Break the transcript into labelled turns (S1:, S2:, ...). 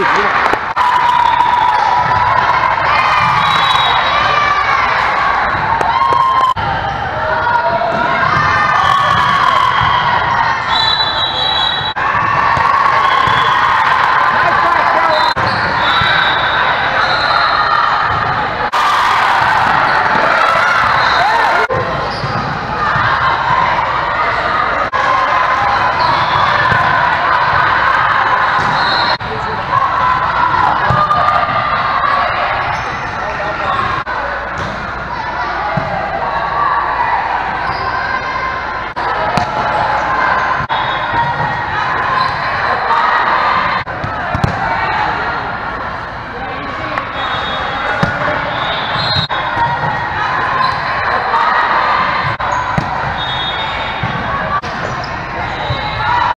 S1: Bye.